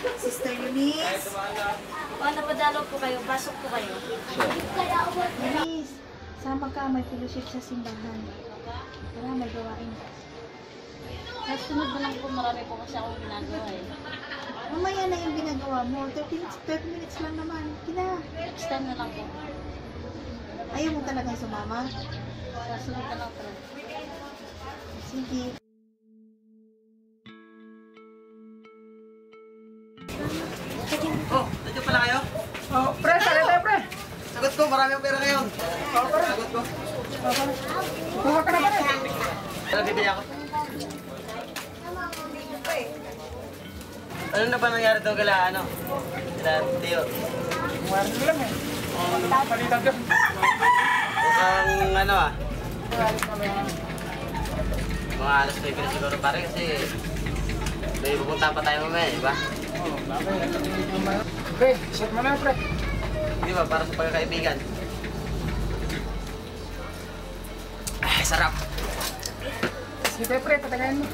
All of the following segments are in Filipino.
Sister Eunice. O, napadalo po kayo. Pasok po kayo. Eunice, sama ka, may fellowship sa simbahan. Tara, may gawain. Sa sunod na lang po, marami po kasi akong ginagawa eh. Mamaya na yung ginagawa mo. 30 minutes, 30 minutes lang naman. Kina. Next time na lang po. Ayaw mo talagang sumama? Sunod na lang po. Sige. Oh, nandiyan pala kayo? Oh, pre, tara tayo, pre. Sagot ko, marami akong pera ngayon. Sagot ko. Kuha ka na, pre. Ano bibili ako? Ano na ba nangyari doon kala ano? Kala Tio. Kumarin ko lang eh. Oh, palitan ka. Mukhang ano ah. Mga alas 9 na siguro pare kasi may pupunta pa tayo mamaya, di ba? Pre, set mo na, pre. Di ba? Para sa pagkakaibigan. Ay, sarap. Sige, pre, patagayin mo.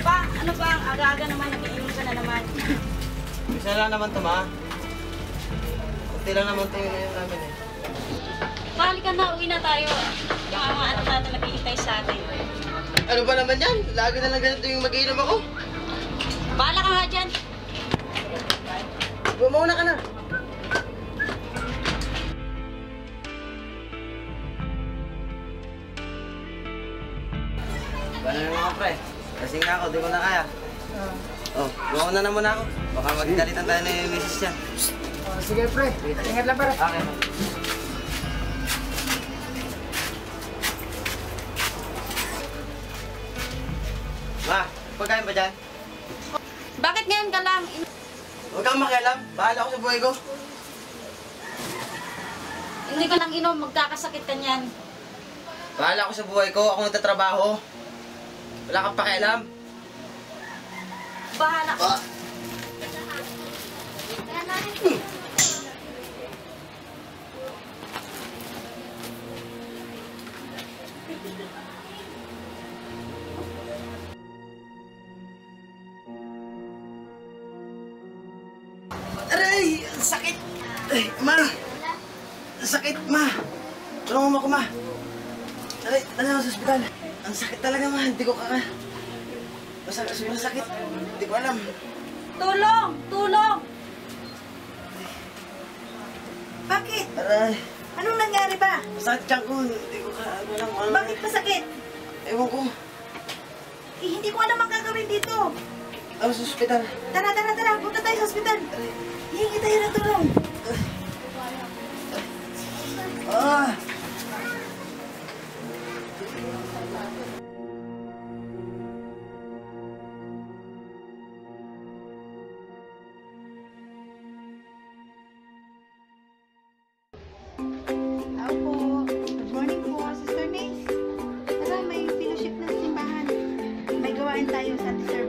Pa, ano ba? Ang aga-aga naman, nakiinom ka na naman. Isa lang naman to, ma. Kunti lang naman to yung ngayon namin eh. Balik ka na, uwi na tayo. Yung mga anak natin naghihintay sa atin. Ano ba naman yan? Lagi na lang ganito yung mag-iinom ako. Bahala ka nga dyan. Bumauna ka na. Paano na mga pre? Kasing na ako, di ko na kaya. Ah, Oh, bumauna na muna ako. Baka magdalitan tayo na yung misis niya. oh, sige, pre. Ingat lang, pre. Okay. Pagkain ba dyan? Bakit ngayon ka lang? Huwag kang makialam. Bahala ako sa buhay ko. Hindi ka lang inom, magkakasakit ka niyan. Bahala ako sa buhay ko. Ako nagtatrabaho. Wala kang pakialam. Bahala. Ah. Sakit! Ay, ma! Sakit, ma! Tulungan mo ako, ma! Aray, dali ako sa ospital. Ang sakit talaga, ma. Hindi ko kaka... Basta sobrang sakit. Hindi ko alam. Tulong! Tulong! Bakit? Aray, Anong nangyari ba? sakit tiyan ko. Hindi ko ka... Ano lang, ano. Bakit masakit? Ewan ko. Eh, hindi ko alam ang gagawin dito. Ako sa ospital. Tara, tara, tara. Punta tayo sa ospital. Hihingi tayo ng tulong. Ah! Tayo sa.